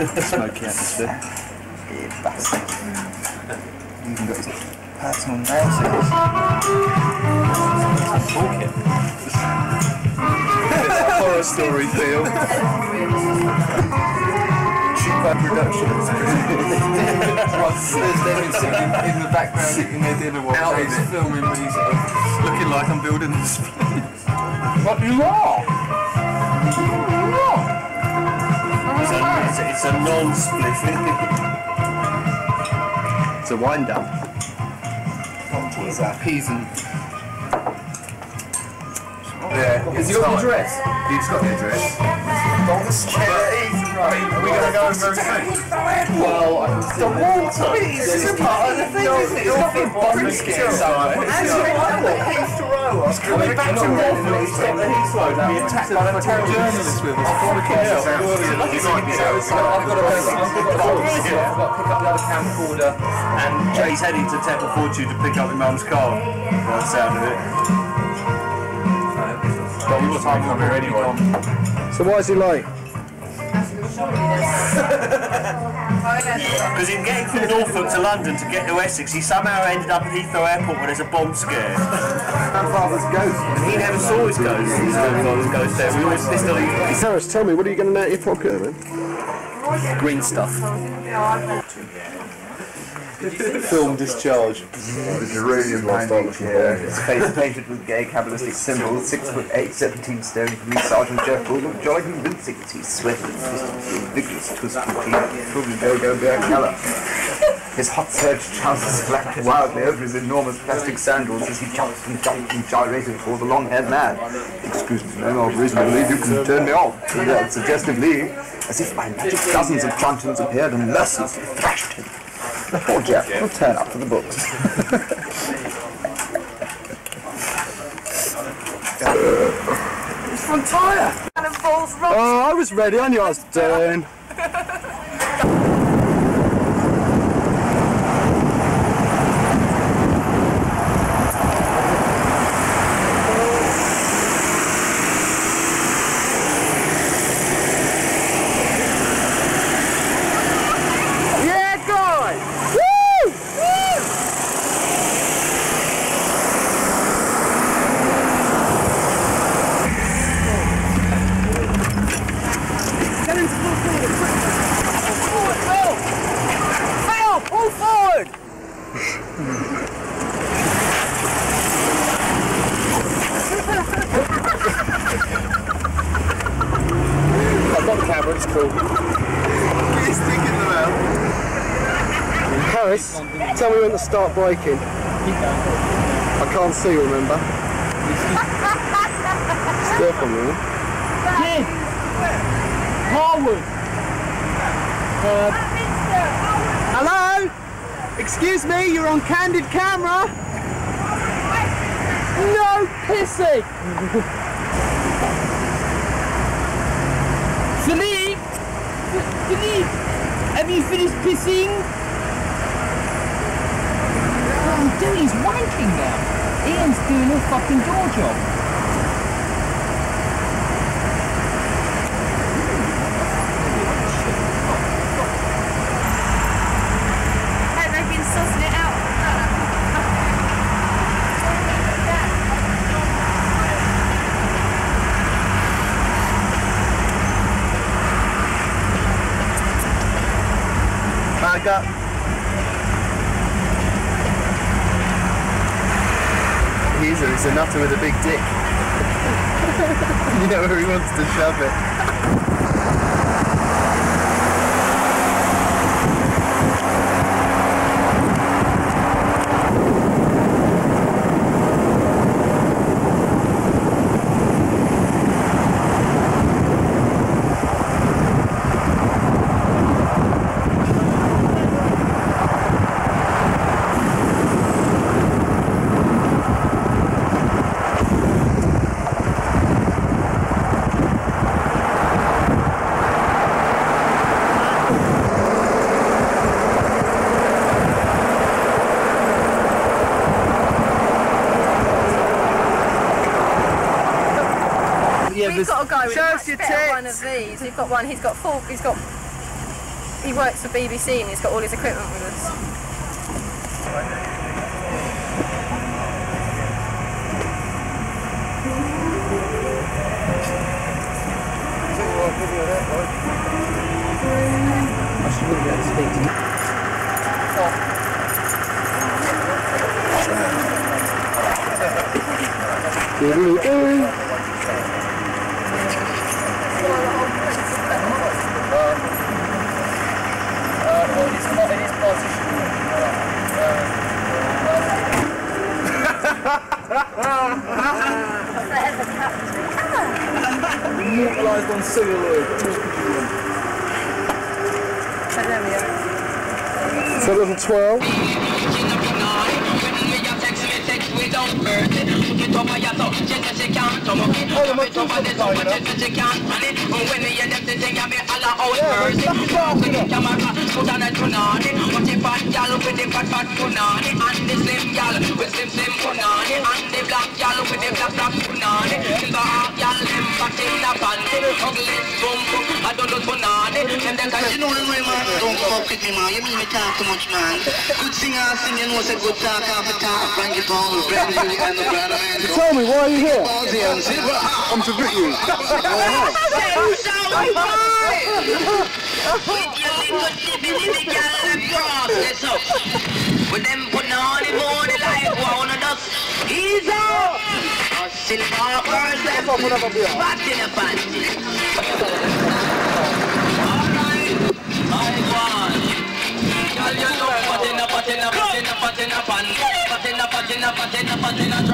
Smoky atmosphere. Yeah, bastard. He's even got his personal nail salons. Horror story feel. Cheaper productions. There's David sitting in the background eating their dinner while Out Jay's filming me sort of Looking like I'm building this place. But you are! It's a, it's a, it's a non-split. it's a wind up. Is that? peas and Yeah. Has he got the address? He's got the address. Don't scare. Are we going to go very soon? Well, I can see The water! Is part of the thing, isn't it? It's not been bomb scare somewhere. coming back to Norfolk, stop the Heathrow, and be attacked by the terror journalists with us. Fucking hell. I've got to go, I've got to go, I've got to pick up the other camcorder, and Jay's heading to Temple Fortune to pick up my mum's car. By the sound of it. But we were time here anyway. So why is he late? Because in getting from Norfolk to London to get to Essex, he somehow ended up at Heathrow Airport where there's a bomb scare. Grandfather's ghost. And he never saw his ghost. His grandfather's ghost there. We always still eat Sarah, tell me, what are you going to out of your pocket, man? green stuff. Film discharge. The geranium landing chair. His face painted with gay Kabbalistic symbols. Six foot eight, 17 stone. Police Sergeant Jeff Bull looked jolly convincing as he sweated and twisted through a vigorous twist routine. Probably go-go bear colour. His hot serge trousers flapped wildly over his enormous plastic sandals as he jumped and jumped and gyrated before the long-haired man. Excuse me, no more reason to believe you can turn me off. He yelled suggestively, as if by magic dozens of truncheons appeared and mercilessly thrashed him. The poor Jeff will turn up for the books. Front tyre! Oh, I was ready, I knew I was doing. Yeah, guys! Woo! Woo! Get into full forward, quick! Forward, Phil! Phil, pull forward! I've got the camera, it's cool. He's thinking about. Harris, tell me when to start braking. I can't see, remember? Still from me. Harwood! Uh, hello? Excuse me, you're on candid camera. No pissing! Philippe! Philippe! Have you finished pissing? Oh, dude, he's wanking now. Ian's doing a fucking door job. And they've been sussing it out. Back up. He's a, nutter with a big dick. you know where he wants to shove it. You've got to go with a us much your better one of these. We've got one. He's got full. He's got. He works for BBC and he's got all his equipment with us. Immortalised on celluloid. So there we are. So level 12. You know the way man, don't fuck with me man, you mean me talk too much man. Good singer, sing, you know, say good talk after talk, Frank it all, brand new and the brand man. Tell me, why are you here? Ballsy and zip. I'm to greet you. With them putting on the body like one of us. He's up. Silver birds them back in the panty. Girl, you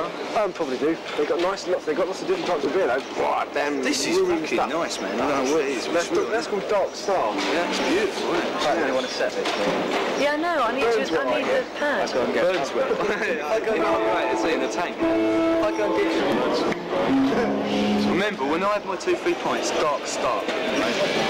bar. Um, probably do. They've got nice lots. They've got lots of different types of beer though. Wow, damn. This is ruined fucking stuff. nice, man. I don't know what it is. That's, that's called Dark Star. That's beautiful, isn't it? I really want to set this. Yeah, I know. I need to. I need the pad. Go and get Burnswell. I go and right, it's in the tank. I go and get you. Remember, when I have my two free pints, dark Star. Right?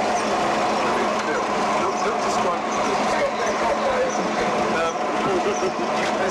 do you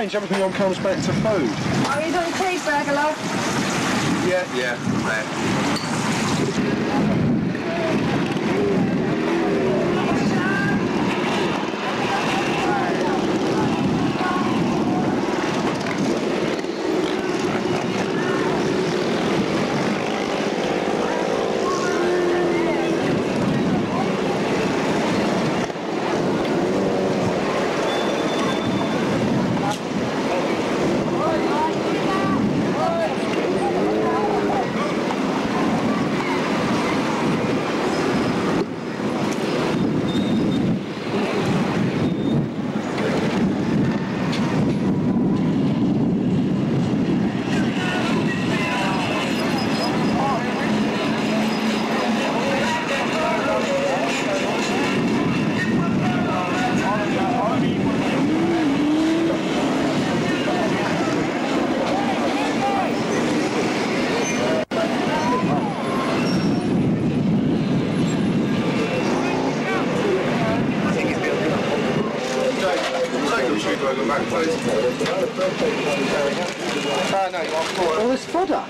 Strange, everything all comes back to food. Oh, you doing cheeseburger, love? Yeah, yeah, man. All this fodder.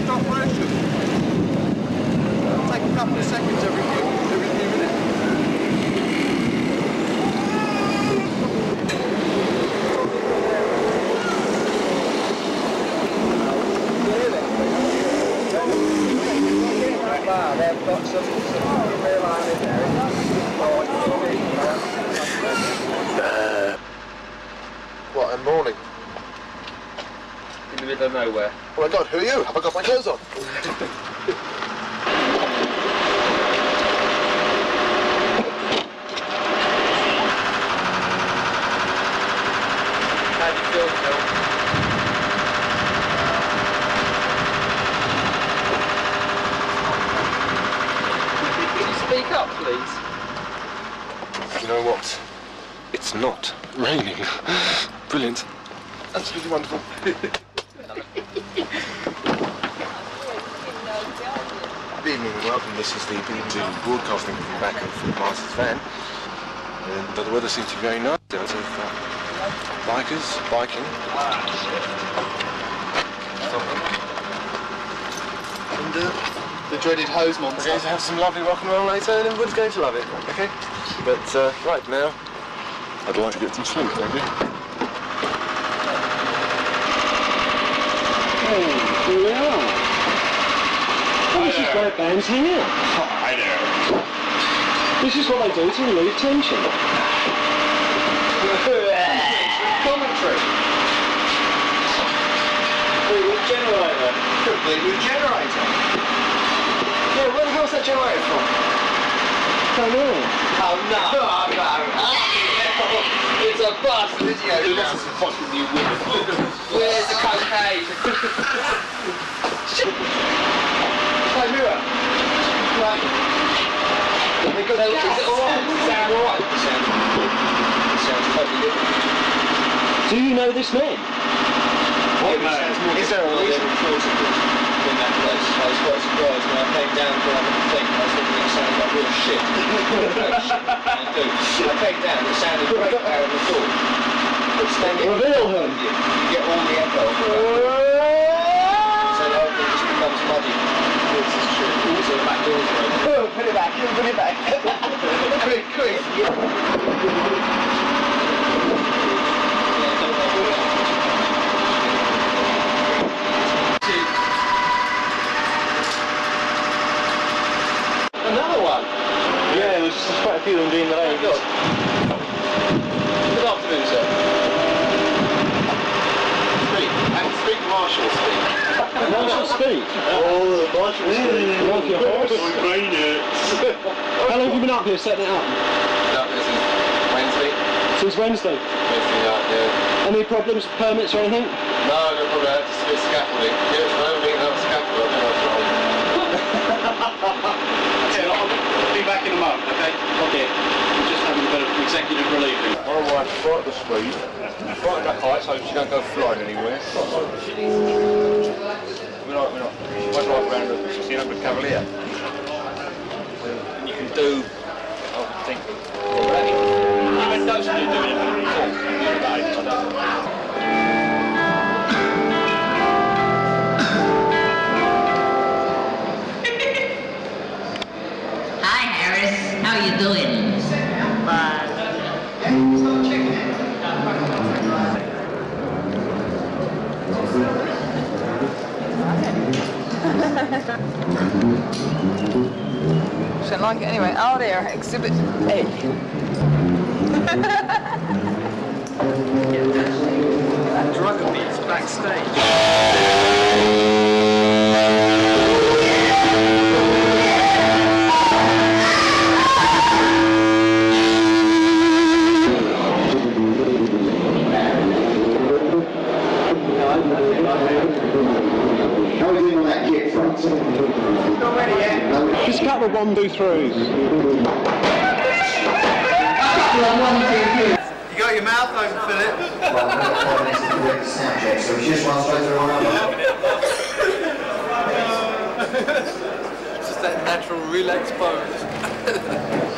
Stop working. Take a couple of seconds every few, every few minutes. Wow, they've got some, some real iron in there. What, in morning? In the middle of nowhere. Oh my god, who are you? Have I got my clothes on? How do you feel, Phil? Could you speak up, please? You know what? It's not raining. Brilliant. Absolutely wonderful. Good evening and welcome. This is the BBC broadcasting from the back of Masters Van. And uh, the weather seems to be very nice. There's of uh, bikers, biking. And uh, The dreaded hose we're going to have some lovely rock and roll later and everyone's going to love it. Okay? But uh, right now, I'd like to get some sleep, thank you. Where bands hang out. Oh, hi there. This is what they do to relieve tension. Commentary. Fleetwood generator. Fleetwood generator. Yeah, where the hell's that generator from? Don't know. Oh no! Oh no! It's a bus video. This is fucking new. Where's the cocaine? Hey, mirror. Right. Because is it alright? Sound alright? Sound. Sounds totally different. Do you know this man? What Is there a reason? In that place, I was quite surprised when I came down to have a think. I was thinking it sounds like real shit. I came down, it sounded great out of the door. But standing Reveal him. you, you get all the echo. So the whole thing just becomes muddy. This is true. So the back doors are open. Put it back, put it back. quick, quick. Yeah, don't know. Another one. Yeah, there's quite a few of them doing Thank that. God. Good afternoon, sir. Speak. And speak Marshall speak. Marshall speak. Oh, the Marshall speak. Like your horse. How long have you been up here setting it up? No, this is Wednesday. Since Wednesday. Wednesday night, yeah. Any problems with permits or anything? No, no problem. I had to spit scaffolding. Yeah, it's no meeting up scaffolding. I think that's right. Yeah, I'll be back in a moment, okay? Okay. We're just having a bit of executive relieving. My wife's right at the speed, right at that height, so she don't go flying anywhere. We're not, we're not. I drive around a 1600 Cavalier. And you can do, I would think, already. Even those who are doing it before, you're about eight, I don't know. Shouldn't like it anyway. Oh, there, exhibit A. Drug beats backstage. Of one. You got your mouth open, Philip. So we just run straight through one Just that natural relaxed pose.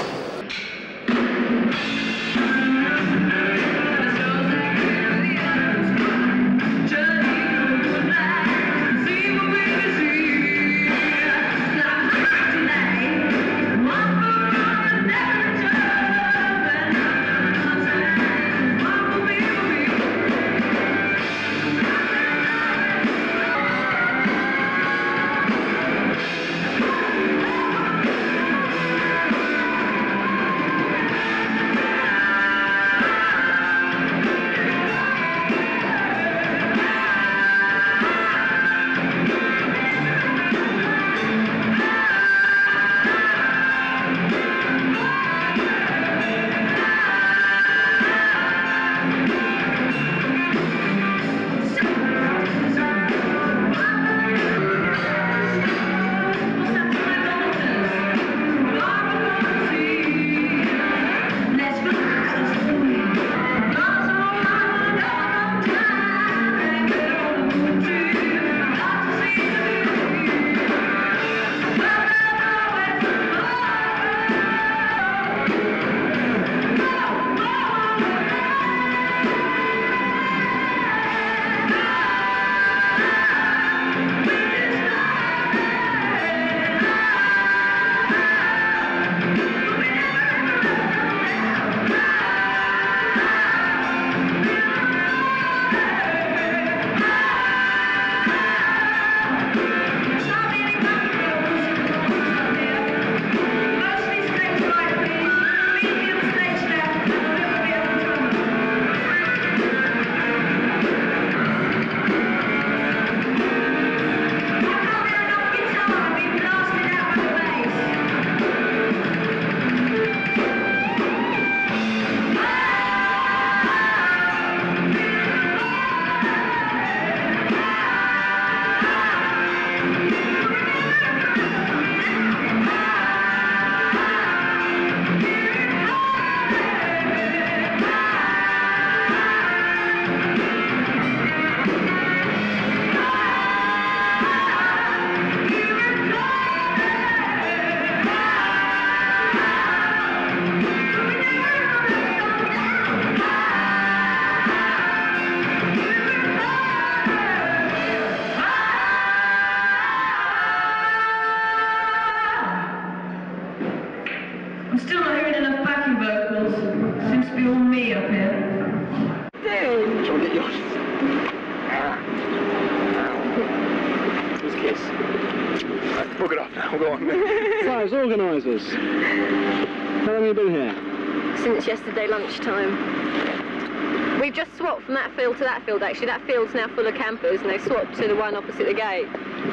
actually. That field's now full of campers and they've swapped to the one opposite the gate.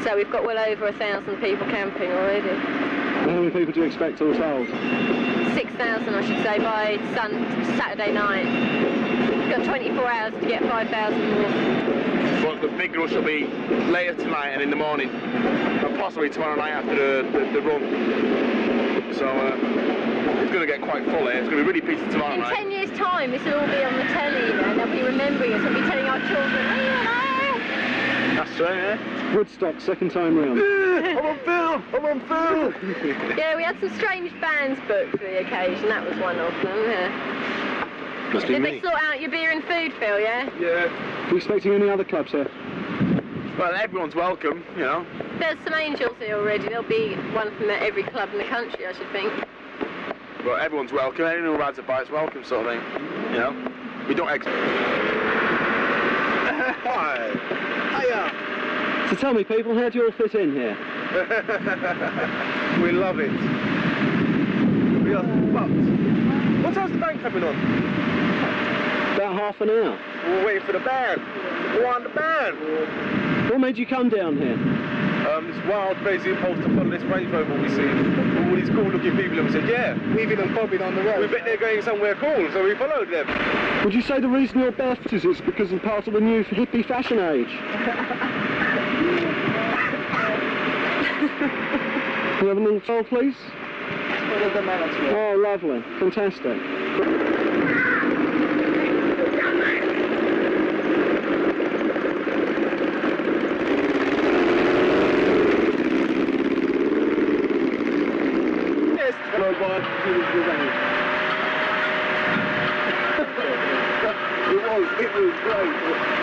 So we've got well over a thousand people camping already. How many people do you expect all told? 6,000 I should say by sun Saturday night. We've got 24 hours to get 5,000 more. But the big rush will be later tonight and in the morning, and possibly tomorrow night after the, the, the run. So uh, it's going to get quite full here. It's going to be really busy tomorrow In night. 10 years time this will all be on the telly you know, and they'll be remembering us. We'll be telling our children, "Oh, yeah, That's true, yeah. Woodstock, second time round. I'm on film! I'm on film! yeah, we had some strange bands booked for the occasion. That was one of them, yeah. Must be Did me. they sort out your beer and food, Phil, yeah? Yeah. Are you expecting any other clubs here? Well, everyone's welcome, you know. There's some angels here already. There'll be one from every club in the country, I should think. But everyone's welcome. Anyone who rides a bike's welcome, sort of thing. You know. We don't ex. Hi. Hiya. So tell me, people, how do you all fit in here? we love it. We are fucked. What time's the band coming on? About half an hour. We're waiting for the band. We want the band. What made you come down here? Um, this wild, crazy impulse to follow this Range Rover we see. All these cool-looking people, and we said, yeah. Weaving and bobbing on the road. We bet they're going somewhere cool, so we followed them. Would you say the reason you're barefoot is it's because it's part of the new hippie fashion age? Can we have a little toll, please? Oh, lovely. Fantastic. Yes. Hello, boy. It was, it was great.